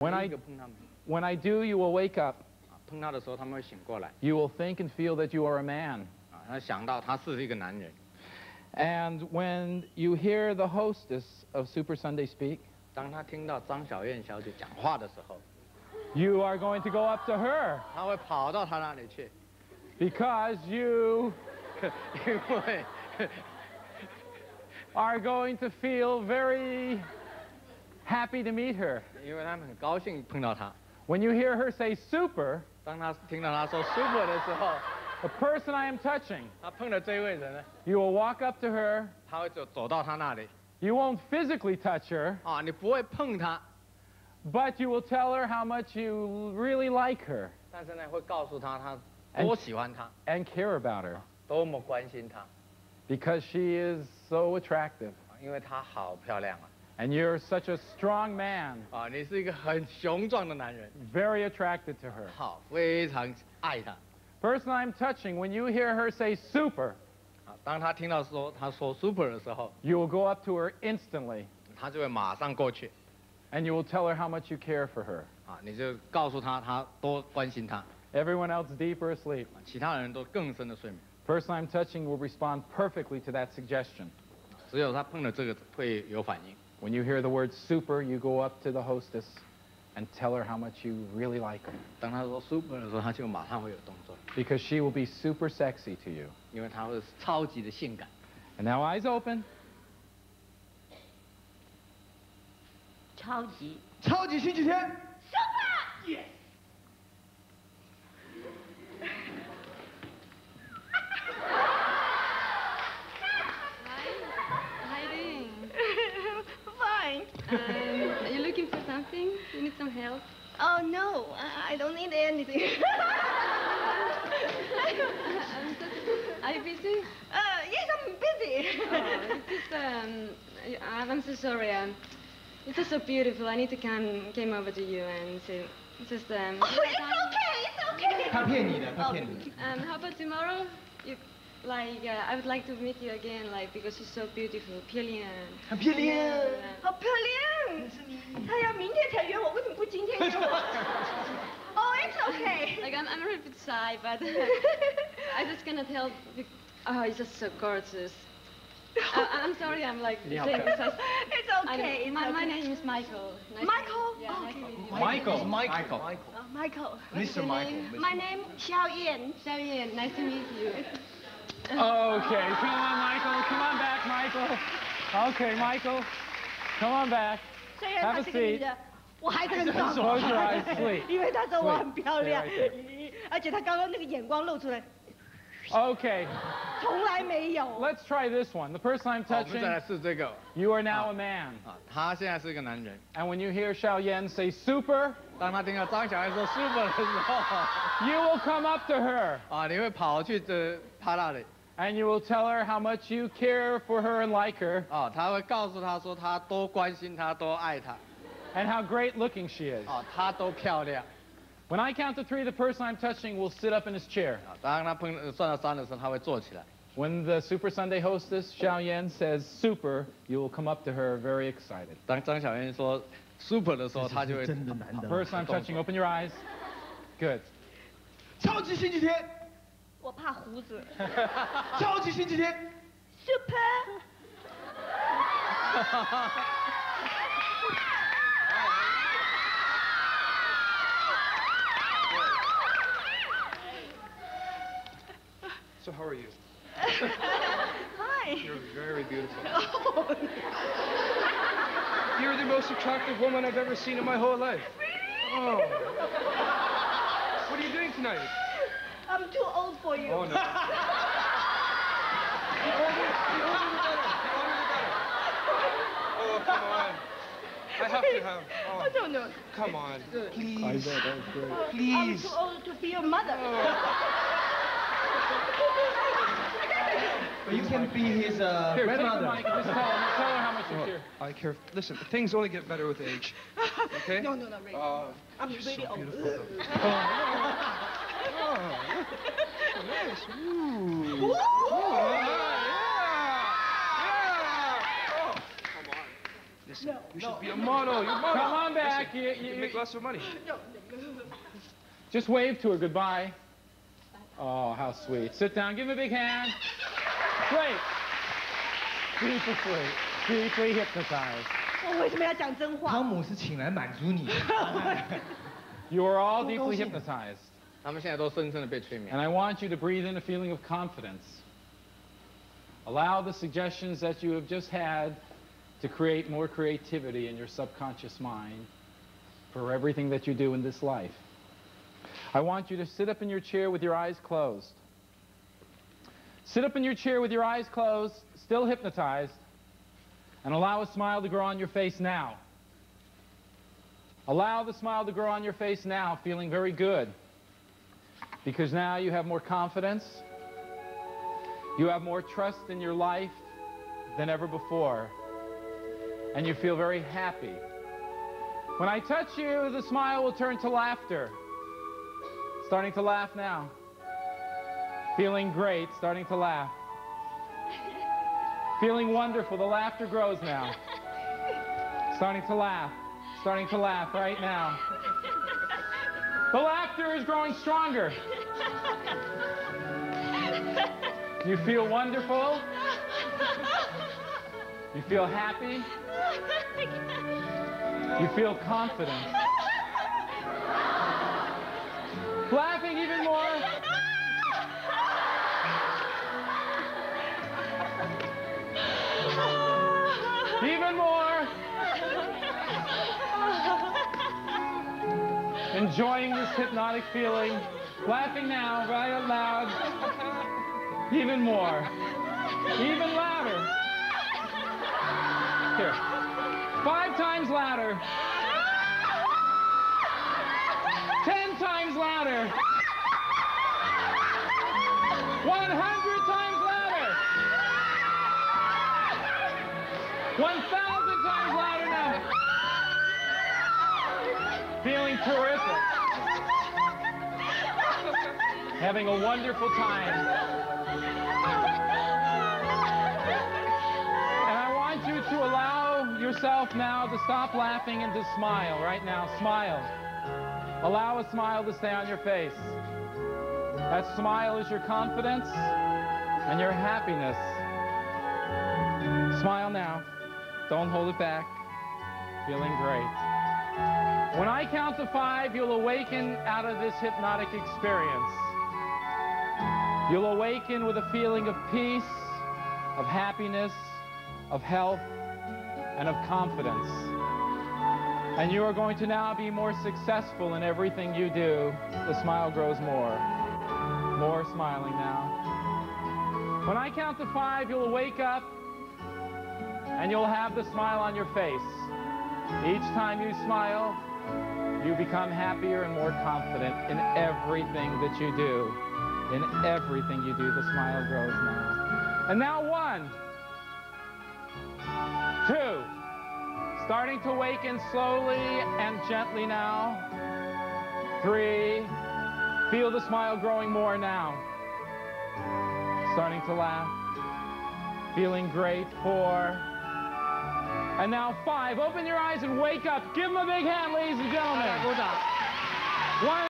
When I, when I do, you will wake up. You will think and feel that you are a man. And when you hear the hostess of Super Sunday speak, you are going to go up to her. Because you are going to feel very happy to meet her. 因为他们很高兴碰到她。 When you hear her say super, 当他听到她说 super 的时候， the person I am touching, 他碰了这一位人呢， you will walk up to her. 他会走走到她那里， You won't physically touch her, 啊，你不会碰她， but you will tell her how much you really like her 但是呢会告诉她他多喜欢她， and care about her 多么关心她， because she is so attractive. 啊因为她好漂亮啊， And you're such a strong man, 啊，你是一个很雄壮的男人， very attracted to her. 好，非常爱她。 Person I'm touching, when you hear her say super, 啊，当他听到说他说 super 的时候， you will go up to her instantly 他就会马上过去， and you will tell her how much you care for her. 啊，你就告诉他他多关心他， Everyone else deeper asleep. 啊其他人都更深的睡眠， Person I'm touching will respond perfectly to that suggestion. 只有他碰了这个会有反应。 When you hear the word super, you go up to the hostess and tell her how much you really like her 当他说 super 的时候，他就马上会有动作， because she will be super sexy to you. 因为他会超级的性感。 And now eyes open. 超级超级星期天， How Um, are you looking for something? You need some help? Oh no, I I don't need anything. I'm so, are you busy? uh, yes, I'm busy. Oh, it's just, um, I- I'm so sorry. Um, it's just so beautiful. I need to come, came over to you and say, it's just, um, oh, it's okay, it's okay. 他骗你的，他骗你。 um, how about tomorrow? You, like, uh, I would like to meet you again, like, because you're so beautiful, 漂亮。很漂亮。好漂亮！他要明天才约我，为什么不今天约我？Oh, it's okay. Like, I'm, I'm a little bit shy, but I just cannot help. be- Oh, it's just so gorgeous. Uh, I'm sorry, I'm like Yeah, saying okay. this. as- It's I know. okay. It's my, my okay. name is Michael. Nice to- Michael? Yeah, Oh, nice to okay. meet you. Michael, Michael, Michael. Oh, Michael. What's Mr. your Michael. name? My name Xiao Yan. Xiaoyan, nice to meet you. Okay, come on, Michael. Come on back, Michael. Okay, Michael. Come on back. 虽然 Have 他 a 是个女 seat. 的，我还是很 Close 爽。 your eyes, sleep. 因为他说我很漂亮 Sleep. Stay right，而且他刚刚那个眼光露出来， Okay, 从来没有。 let's try this one. The person I'm 好，我们再来 touching, 试这个。 you are now a man. 啊，他现在是一个男人。 And when you hear Xiao Yan say super, 当他听到张小燕说 super 的时候， you will come up to her 啊，你会跑去这他那里， and you will tell her how much you care for her and like her 啊，他会告诉他说他多关心他，多爱他， and how great looking she is. 啊，他都漂亮。 When I count to three, the person I'm touching will sit up in his chair. 啊，当他碰算到三的时候，他会坐起来。 When the Super Sunday hostess, Xiao Yan, says super, you will come up to her very excited. 当张小燕说 super 的时候，他就会真的男的。 Person I'm touching, open your eyes. Good. 超级星期天， 我怕胡子。超级星期天， Super。 So how are you? Hi. You're very beautiful. Oh, You're the most attractive woman I've ever seen in my whole life. Oh. What are you doing tonight? I'm too old for you. Oh no. The older, the older the better. The older the better. Oh come on. I have to have. I Oh, don't know. come on. please. I'm Please. too old to be your mother. But you can be his uh, Here, take the grandmother. mic just tell her, tell her how much you Oh, care. I care. Listen, things only get better with age. Okay? No, no, no, really. Uh, I'm you're really so old. beautiful. Oh, so nice. Ooh. Oh, yeah. Yeah. Oh, come on. Listen, you should be a model. You're a model. Come on back. Listen, You- you you- can make lots of money. Just wave to her goodbye. Oh, how sweet. Sit down. Give him a big hand. Great. Beautifully, deeply hypnotized. 我为什么要讲真话？汤姆是请来满足你的。 You are all 多高 deeply 兴。 hypnotized. 他们现在都深深的被催 And 眠。 I want you to breathe in a feeling of confidence. Allow the suggestions that you have just had to create more creativity in your subconscious mind for everything that you do in this life. I want you to sit up in your chair with your eyes closed. Sit up in your chair with your eyes closed, still hypnotized, and allow a smile to grow on your face now. Allow the smile to grow on your face now, feeling very good because now you have more confidence. You have more trust in your life than ever before. And you feel very happy. When I touch you, the smile will turn to laughter. Starting to laugh now. Feeling great, starting to laugh. Feeling wonderful, the laughter grows now. Starting to laugh, starting to laugh right now. The laughter is growing stronger. You feel wonderful. You feel happy. You feel confident. Laughing even more. Enjoying this hypnotic feeling. Laughing now, right out loud. Even more. Even louder. Here. Five times louder. Ten times louder. One hundred times louder. One thousand times louder now. Feeling terrific. Having a wonderful time. And I want you to allow yourself now to stop laughing and to smile right now. Smile. Allow a smile to stay on your face. That smile is your confidence and your happiness. Smile now. Don't hold it back. Feeling great. When I count to five, you'll awaken out of this hypnotic experience. You'll awaken with a feeling of peace, of happiness, of health, and of confidence. And you are going to now be more successful in everything you do. The smile grows more. More smiling now. When I count to five, you'll wake up and you'll have the smile on your face. Each time you smile, you become happier and more confident in everything that you do. In everything you do, the smile grows now. And now one, two, starting to awaken slowly and gently now. Three, feel the smile growing more now. Starting to laugh, feeling great. Four, and now five. Open your eyes and wake up. Give them a big hand, ladies and gentlemen. One.